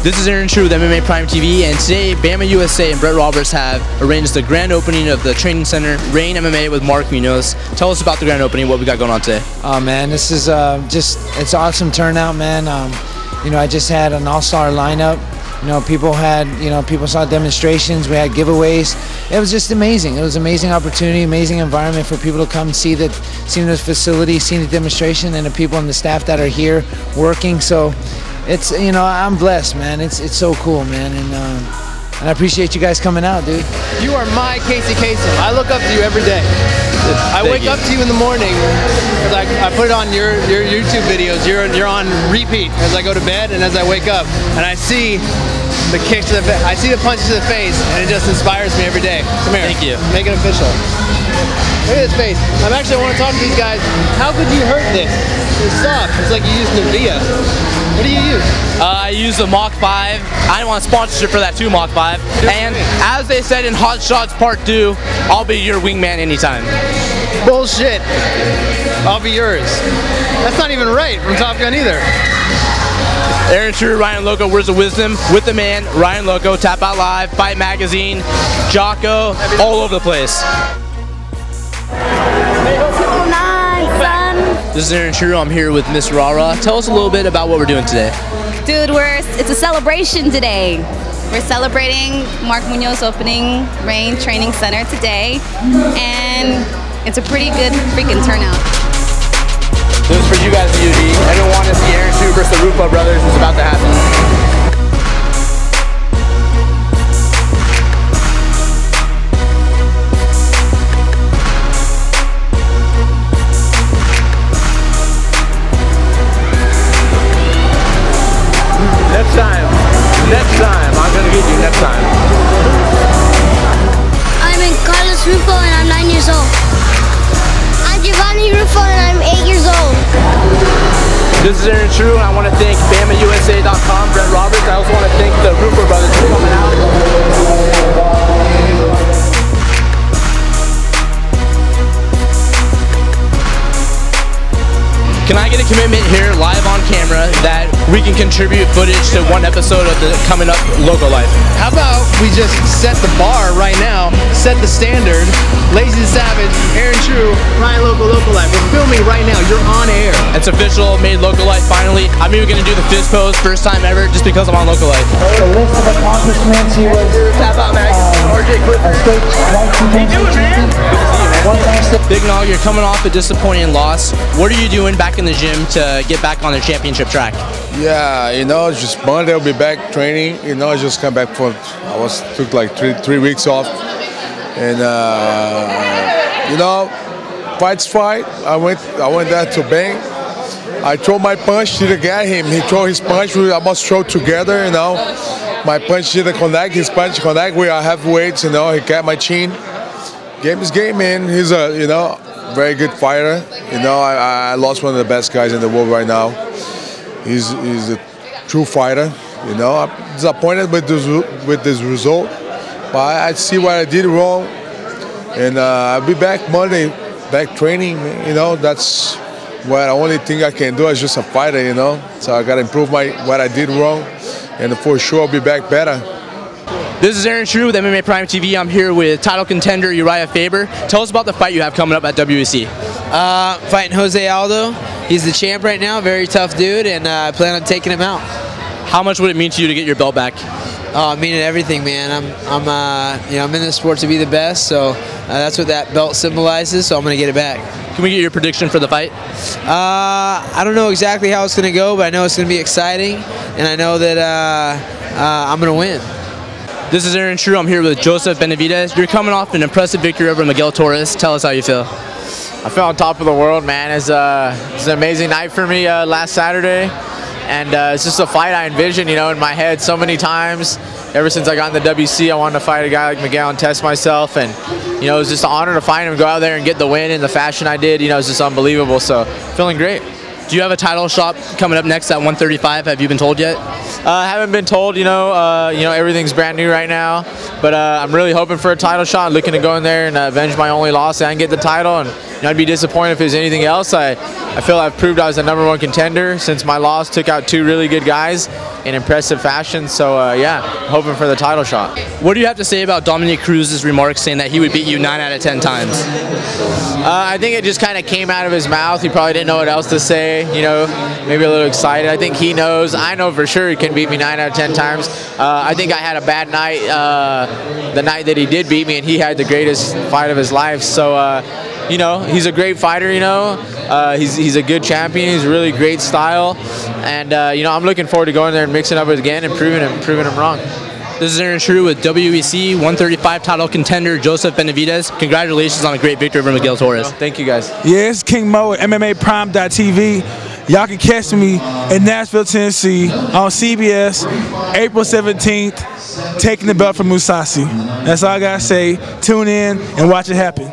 This is Aaron Tru with MMA Prime TV, and today Bama USA and Brett Roberts have arranged the grand opening of the training center, Reign MMA with Mark Munoz. Tell us about the grand opening, what we got going on today. Oh man, this is uh, just it's awesome turnout, man. Um, you know, I just had an all-star lineup. You know, people had you know people saw demonstrations. We had giveaways. It was just amazing. It was an amazing opportunity, amazing environment for people to come see the see the facility, see the demonstration, and the people and the staff that are here working. So it's you know I'm blessed, man. It's it's so cool, man, and um, and I appreciate you guys coming out, dude. You are my Casey Kasem. I look up to you every day. I Thank wake you. up to you in the morning because I, I put it on your, your YouTube videos. You're you're on repeat as I go to bed and as I wake up, and I see the kicks to the fa- I see the punches to the face, and it just inspires me every day. Come here. Thank you. Make it official. Look at his face. I'm actually I want to talk to these guys. How could you hurt this? It's soft. It's like you use Nivea. What do you use? Uh, I use the Mach 5. I didn't want a sponsorship for that too, Mach 5. Good And me. as they said in Hot Shots Part 2, I'll be your wingman anytime. Bullshit. I'll be yours. That's not even right from Top Gun either. Aaron Tru, Ryan Loco, Words of Wisdom, with the man, Ryan Loco, Tap Out Live, Fight Magazine, Jocko, all over the place. This is Aaron Tru. I'm here with Miss Rara. Tell us a little bit about what we're doing today. Dude, we're it's a celebration today. We're celebrating Mark Munoz opening Reign Training Center today, and it's a pretty good freaking turnout. This is for you guys, UD. Anyone want to see Aaron Tru versus the Ruffo brothers? It's about to happen. This is Aaron Tru, and I want to thank BamaUSA.com, Can a commitment here, live on camera, that we can contribute footage to one episode of the coming up Loco Life? How about we just set the bar right now, set the standard. Layzie the Savage, Aaron Tru, Ryan Loco Loco Life. We're filming right now. You're on air. It's official, made Loco Life finally. I'm even going to do the fist pose, first time ever, just because I'm on Loco Life. The list of accomplishments he was Tap out, Max. RJ a state white champion, one-time state Big Nog, you're coming off a disappointing loss. What are you doing back in the gym to get back on the championship track? Yeah, you know, just Monday I'll be back training. You know, I just come back for I was took like three three weeks off, and uh, you know, fights fight. I went I went there to bang. I throw my punch didn't get him. He throw his punch. We almost throw together. You know, my punch didn't connect. His punch connect. We are heavyweights. You know, he got my chin. Game is game, man. He's a you know very good fighter. You know, I, I lost one of the best guys in the world right now. He's he's a true fighter. You know, I'm disappointed with this with this result, but I, see what I did wrong, and uh, I'll be back Monday, back training. You know, that's what the only thing I can do as just a fighter. You know, so I gotta improve my what I did wrong, and for sure I'll be back better. This is Aaron Tru with MMA Prime TV. I'm here with title contender Urijah Faber. Tell us about the fight you have coming up at WEC. Uh, fighting Jose Aldo. He's the champ right now. Very tough dude, and uh, I plan on taking him out. How much would it mean to you to get your belt back? Oh, I mean it everything, man. I'm, I'm, uh, you know, I'm in this sport to be the best, so uh, that's what that belt symbolizes. So I'm gonna get it back. Can we get your prediction for the fight? Uh, I don't know exactly how it's gonna go, but I know it's gonna be exciting, and I know that uh, uh, I'm gonna win. This is Aaron Tru. I'm here with Joseph Benavidez. You're coming off an impressive victory over Miguel Torres. Tell us how you feel. I feel on top of the world, man. It's, uh, it's an amazing night for me uh, last Saturday. And uh, it's just a fight I envisioned, you know, in my head so many times. Ever since I got in the WEC, I wanted to fight a guy like Miguel and test myself. And, you know, it was just an honor to find him, go out there and get the win in the fashion I did. You know, it's just unbelievable. So, feeling great. Do you have a title shot coming up next at 135? Have you been told yet? Uh, I haven't been told, you know, uh, you know, everything's brand new right now. But uh, I'm really hoping for a title shot, looking to go in there and uh, avenge my only loss and get the title. And you know, I'd be disappointed if it was anything else. I, I feel I've proved I was the number one contender since my loss took out two really good guys in impressive fashion. So uh, yeah, hoping for the title shot. What do you have to say about Dominick Cruz's remarks saying that he would beat you nine out of ten times? Uh, I think it just kind of came out of his mouth. He probably didn't know what else to say. You know, maybe a little excited. I think he knows. I know for sure he can beat me nine out of ten times. Uh, I think I had a bad night uh, the night that he did beat me, and he had the greatest fight of his life. So. You know, he's a great fighter. You know, uh, he's he's a good champion. He's a really great style, and uh, you know, I'm looking forward to going there and mixing up with again and proving him proving him wrong. This is Aaron Tru with WEC 135 title contender Joseph Benavidez. Congratulations on a great victory over Miguel Torres. Thank you guys. Yeah, it's King Mo at MMAPrime.tv. Y'all can catch me in Nashville, Tennessee on CBS April 17th, taking the belt from Mousasi. That's all I gotta say. Tune in and watch it happen.